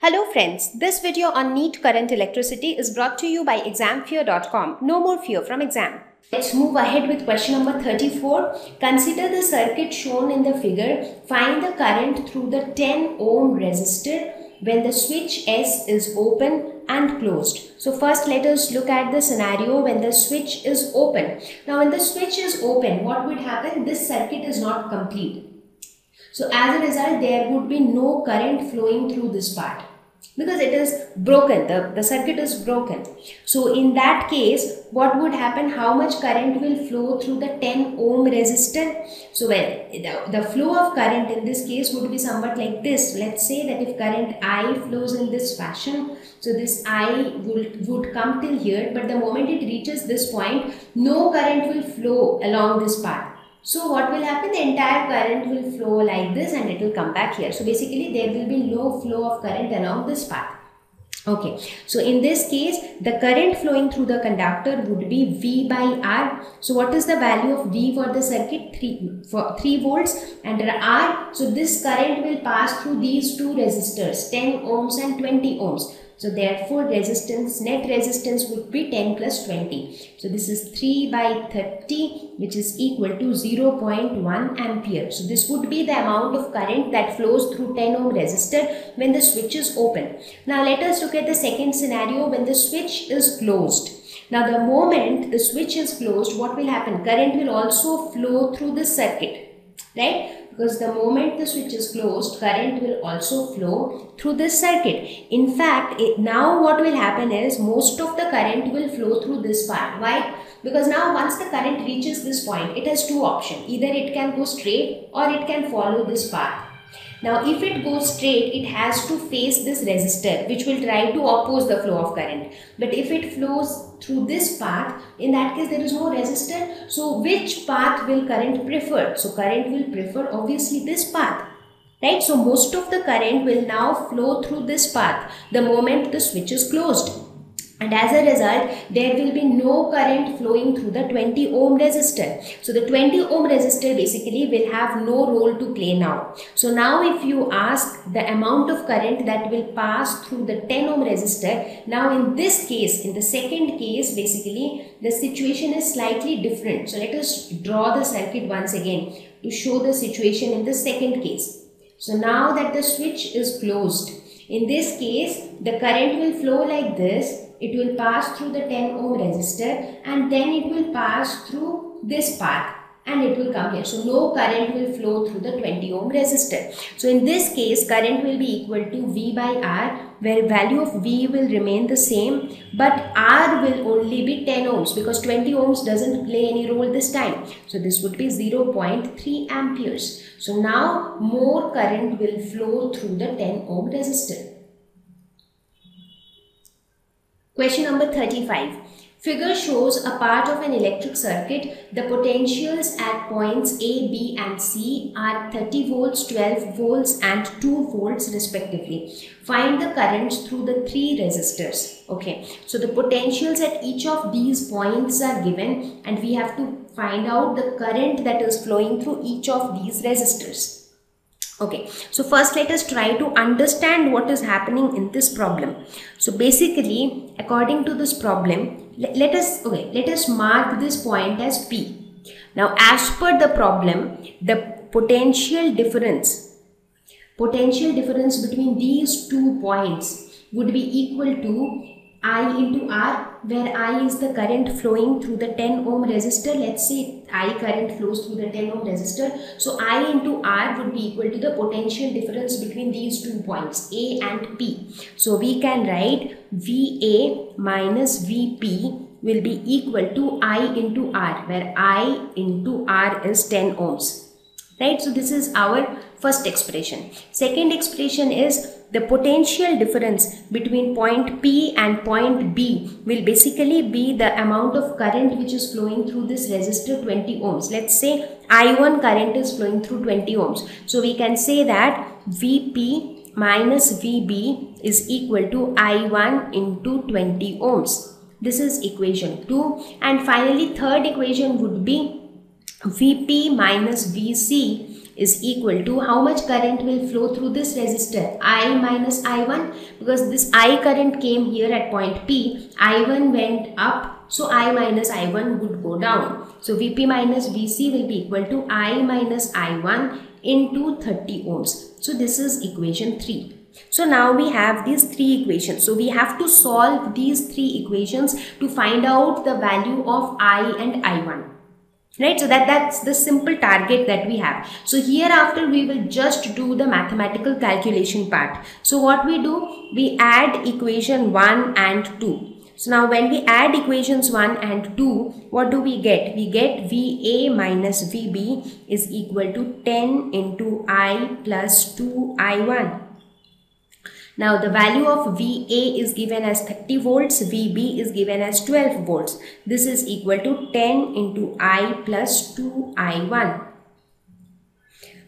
Hello friends, this video on NEET current electricity is brought to you by examfear.com. No more fear from exam. Let's move ahead with question number 34. Consider the circuit shown in the figure. Find the current through the 10 ohm resistor when the switch S is open and closed. So first let us look at the scenario when the switch is open. Now when the switch is open, what would happen? This circuit is not complete. So as a result, there would be no current flowing through this part. Because it is broken. The, the circuit is broken. So in that case what would happen? How much current will flow through the 10 ohm resistor? So well the, the flow of current in this case would be somewhat like this. Let's say that if current i flows in this fashion so this i would would come till here. But the moment it reaches this point no current will flow along this path so what will happen? The entire current will flow like this and it will come back here. So basically there will be no flow of current along this path. Okay, so in this case, the current flowing through the conductor would be V by R. So what is the value of V for the circuit? 3, for 3 volts and R. So this current will pass through these two resistors, 10 ohms and 20 ohms. So therefore resistance, net resistance would be 10 plus 20. So this is 3 by 30 which is equal to 0.1 ampere. So this would be the amount of current that flows through 10 ohm resistor when the switch is open. Now let us look at the second scenario when the switch is closed. Now the moment the switch is closed, what will happen? Current will also flow through the circuit right because the moment the switch is closed current will also flow through this circuit. In fact it, now what will happen is most of the current will flow through this part. Why? Because now once the current reaches this point it has two options. Either it can go straight or it can follow this path now if it goes straight, it has to face this resistor which will try to oppose the flow of current. But if it flows through this path, in that case there is no resistor. So which path will current prefer? So current will prefer obviously this path. Right? So most of the current will now flow through this path the moment the switch is closed and as a result there will be no current flowing through the 20 ohm resistor. So the 20 ohm resistor basically will have no role to play now. So now if you ask the amount of current that will pass through the 10 ohm resistor now in this case in the second case basically the situation is slightly different. So let us draw the circuit once again to show the situation in the second case. So now that the switch is closed in this case the current will flow like this it will pass through the 10 ohm resistor and then it will pass through this path and it will come here. So no current will flow through the 20 ohm resistor. So in this case current will be equal to V by R where value of V will remain the same but R will only be 10 ohms because 20 ohms doesn't play any role this time. So this would be 0.3 amperes. So now more current will flow through the 10 ohm resistor. Question number 35. Figure shows a part of an electric circuit. The potentials at points A, B and C are 30 volts, 12 volts and 2 volts respectively. Find the currents through the three resistors. Okay, so the potentials at each of these points are given and we have to find out the current that is flowing through each of these resistors. Okay, so first let us try to understand what is happening in this problem. So basically, according to this problem, let, let us okay, let us mark this point as P. Now, as per the problem, the potential difference, potential difference between these two points would be equal to I into R where I is the current flowing through the 10 ohm resistor. Let's say I current flows through the 10 ohm resistor. So I into R would be equal to the potential difference between these two points A and P. So we can write VA minus VP will be equal to I into R where I into R is 10 ohms right so this is our first expression second expression is the potential difference between point P and point B will basically be the amount of current which is flowing through this resistor 20 ohms. Let's say I1 current is flowing through 20 ohms. So we can say that Vp minus Vb is equal to I1 into 20 ohms. This is equation 2 and finally third equation would be Vp minus Vc is equal to how much current will flow through this resistor I minus I1 because this I current came here at point P I1 went up so I minus I1 would go down. So Vp minus Vc will be equal to I minus I1 into 30 ohms. So this is equation 3. So now we have these three equations. So we have to solve these three equations to find out the value of I and I1 right? So that that's the simple target that we have. So hereafter we will just do the mathematical calculation part. So what we do? We add equation 1 and 2 so now when we add equations 1 and 2, what do we get? We get VA minus VB is equal to 10 into I plus 2I1. Now the value of VA is given as 30 volts, VB is given as 12 volts. This is equal to 10 into I plus 2I1.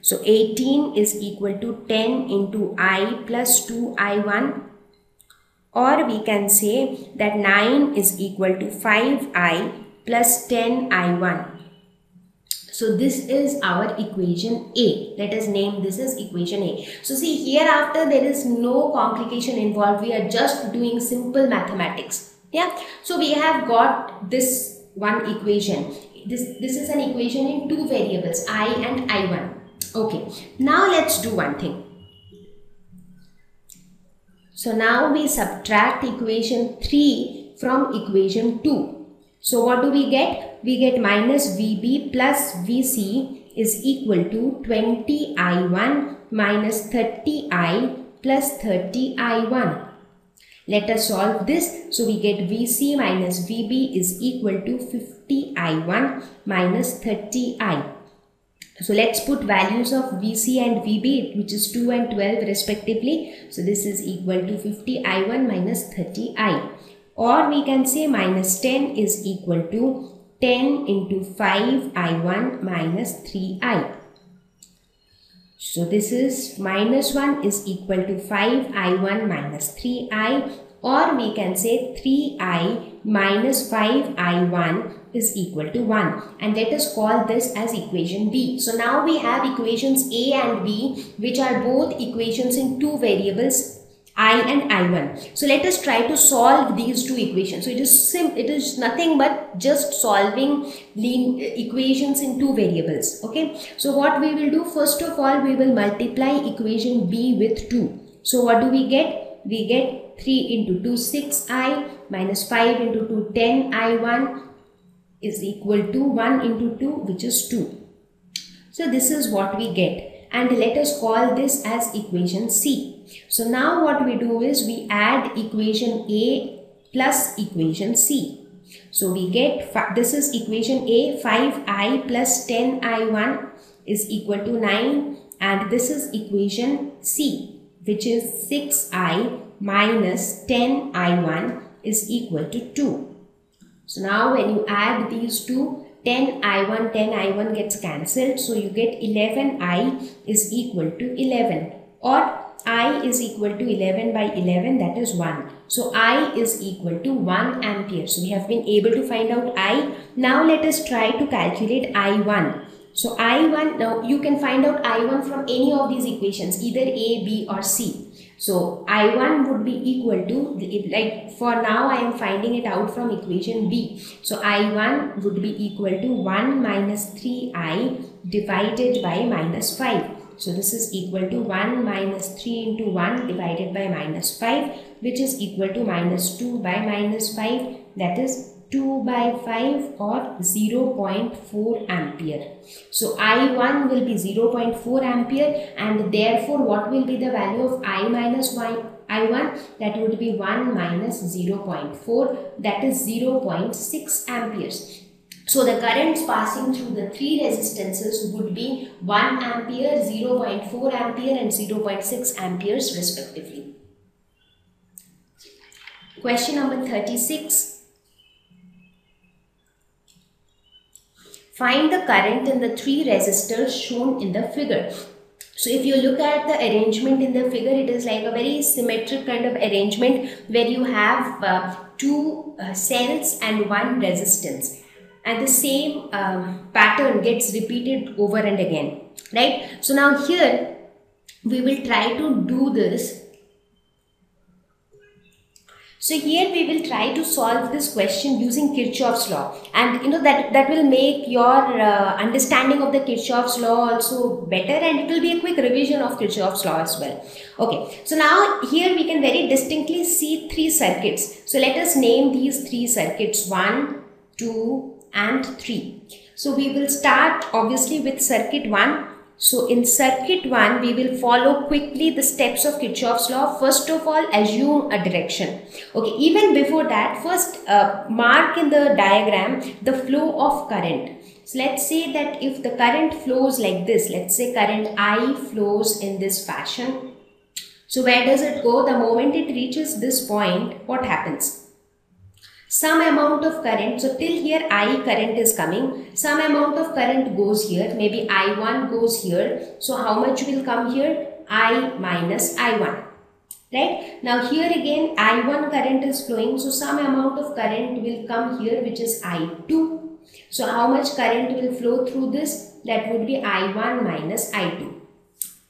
So 18 is equal to 10 into I plus 2I1 or we can say that 9 is equal to 5i plus 10i1. So this is our equation A. Let us name this as equation A. So see hereafter there is no complication involved. We are just doing simple mathematics. Yeah. So we have got this one equation. This, this is an equation in two variables I and I1. Okay. Now let's do one thing. So now we subtract equation 3 from equation 2. So what do we get? We get minus VB plus VC is equal to 20I1 minus 30I plus 30I1. Let us solve this. So we get VC minus VB is equal to 50I1 minus 30I. So let's put values of VC and VB which is 2 and 12 respectively. So this is equal to 50I1 minus 30I. Or we can say minus 10 is equal to 10 into 5I1 minus 3I. So this is minus 1 is equal to 5I1 minus 3I or we can say 3I minus 5I1 is equal to 1 and let us call this as equation B. So now we have equations A and B which are both equations in two variables I and I1. So let us try to solve these two equations. So it is sim it is nothing but just solving equations in two variables. Okay. So what we will do first of all we will multiply equation B with 2. So what do we get? We get 3 into 2 6i minus 5 into 2 10 i1 is equal to 1 into 2 which is 2. So this is what we get and let us call this as equation C. So now what we do is we add equation A plus equation C. So we get, this is equation A 5i plus 10i1 is equal to 9 and this is equation C which is 6i minus 10i1 is equal to 2. So now when you add these two, 10 I1, 10 I1 gets cancelled. So you get 11 I is equal to 11 or I is equal to 11 by 11 that is 1. So I is equal to 1 ampere. So we have been able to find out I. Now let us try to calculate I1. So I1, now you can find out I1 from any of these equations either A, B or C. So I1 would be equal to, like for now I am finding it out from equation B. So I1 would be equal to 1 minus 3I divided by minus 5. So this is equal to 1 minus 3 into 1 divided by minus 5 which is equal to minus 2 by minus 5 that is 2 by 5 or 0.4 ampere. So I1 will be 0.4 ampere and therefore what will be the value of I minus y, I1 that would be 1 minus 0.4 that is 0.6 amperes. So the currents passing through the three resistances would be 1 ampere, 0.4 ampere and 0.6 amperes respectively. Question number 36. Find the current in the three resistors shown in the figure. So if you look at the arrangement in the figure, it is like a very symmetric kind of arrangement where you have uh, two uh, cells and one resistance. And the same um, pattern gets repeated over and again. right so now here we will try to do this so here we will try to solve this question using Kirchhoff's law and you know that that will make your uh, understanding of the Kirchhoff's law also better and it will be a quick revision of Kirchhoff's law as well. Okay, so now here we can very distinctly see three circuits. So let us name these three circuits 1, 2 and 3. So we will start obviously with circuit 1 so in circuit 1, we will follow quickly the steps of Kirchhoff's law. First of all, assume a direction. Okay, even before that, first uh, mark in the diagram the flow of current. So let's say that if the current flows like this, let's say current I flows in this fashion. So where does it go? The moment it reaches this point, what happens? Some amount of current so till here i current is coming. Some amount of current goes here maybe i1 goes here. So how much will come here? I minus i1 right? Now here again i1 current is flowing so some amount of current will come here which is i2 so how much current will flow through this? That would be i1 minus i2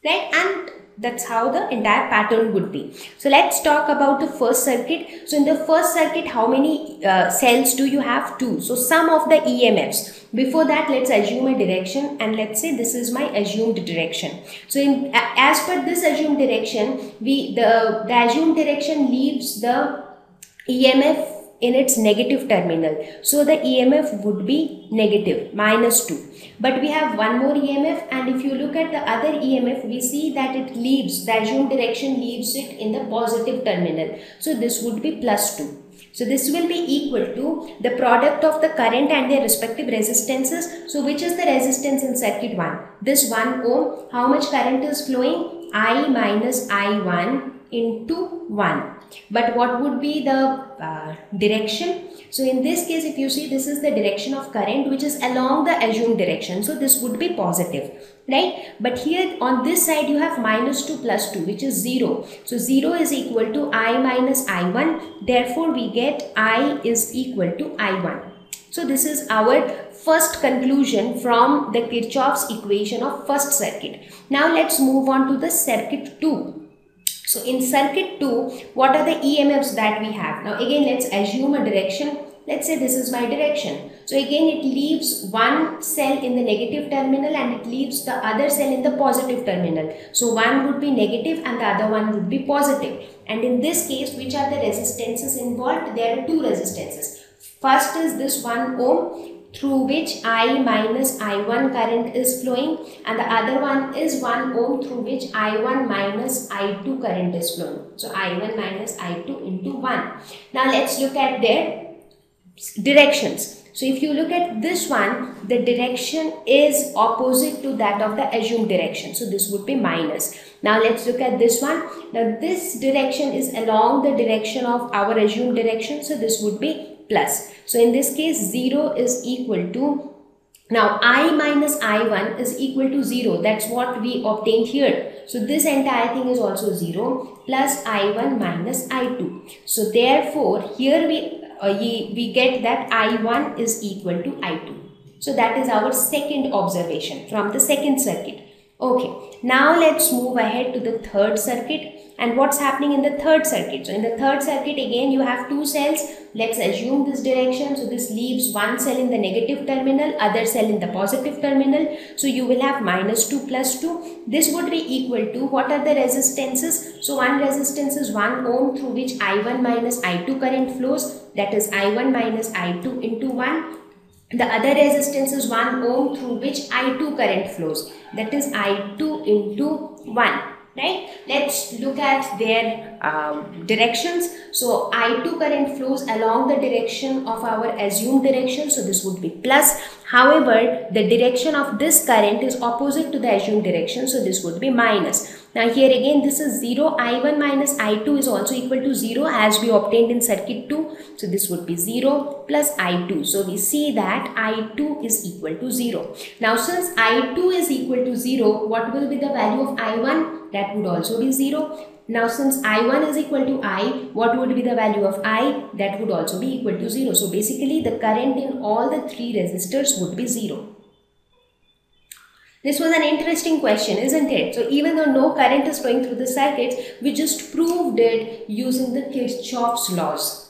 right? And that's how the entire pattern would be. So let's talk about the first circuit. So in the first circuit, how many uh, cells do you have? Two. So sum of the EMFs. Before that, let's assume a direction and let's say this is my assumed direction. So in as per this assumed direction, we the, the assumed direction leaves the EMF in its negative terminal. So the EMF would be negative, minus 2. But we have one more EMF and if you look at the other EMF, we see that it leaves, the assumed direction leaves it in the positive terminal. So this would be plus 2. So this will be equal to the product of the current and their respective resistances. So which is the resistance in circuit 1? This 1 ohm, how much current is flowing? I minus I1 into 1 but what would be the uh, direction? So in this case if you see this is the direction of current which is along the assumed direction. So this would be positive right? But here on this side you have minus 2 plus 2 which is 0 so 0 is equal to i minus i1 therefore we get i is equal to i1 so this is our first conclusion from the Kirchhoff's equation of first circuit. Now let's move on to the circuit 2. So in circuit 2, what are the EMFs that we have? Now again, let's assume a direction. Let's say this is my direction. So again, it leaves one cell in the negative terminal and it leaves the other cell in the positive terminal. So one would be negative and the other one would be positive. And in this case, which are the resistances involved? There are two resistances. First is this 1 ohm through which I minus I1 current is flowing and the other one is 1 ohm through which I1 minus I2 current is flowing. So I1 minus I2 into 1. Now let's look at their directions. So if you look at this one, the direction is opposite to that of the assumed direction. So this would be minus. Now let's look at this one. Now this direction is along the direction of our assumed direction. So this would be plus. So in this case 0 is equal to now i minus i1 is equal to 0 that's what we obtained here. So this entire thing is also 0 plus i1 minus i2. So therefore here we, uh, we get that i1 is equal to i2. So that is our second observation from the second circuit. Okay, now let's move ahead to the third circuit and what's happening in the third circuit. So in the third circuit again you have two cells. Let's assume this direction. So this leaves one cell in the negative terminal, other cell in the positive terminal. So you will have minus 2 plus 2. This would be equal to what are the resistances? So one resistance is 1 ohm through which I1 minus I2 current flows. That is I1 minus I2 into 1 the other resistance is 1 ohm through which I2 current flows. That is I2 into 1 right? Let's look at their um, directions. So i2 current flows along the direction of our assumed direction. So this would be plus. However the direction of this current is opposite to the assumed direction. So this would be minus now here again this is 0 I1 minus I2 is also equal to 0 as we obtained in circuit 2. So this would be 0 plus I2. So we see that I2 is equal to 0. Now since I2 is equal to 0 what will be the value of I1? That would also be 0. Now since I1 is equal to I, what would be the value of I? That would also be equal to 0. So basically the current in all the three resistors would be 0. This was an interesting question, isn't it? So even though no current is flowing through the circuits, we just proved it using the Kirchhoff's laws.